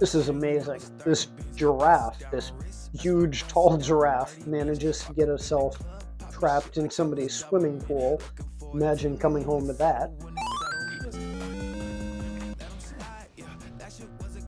This is amazing. This giraffe, this huge, tall giraffe, manages to get herself trapped in somebody's swimming pool. Imagine coming home to that.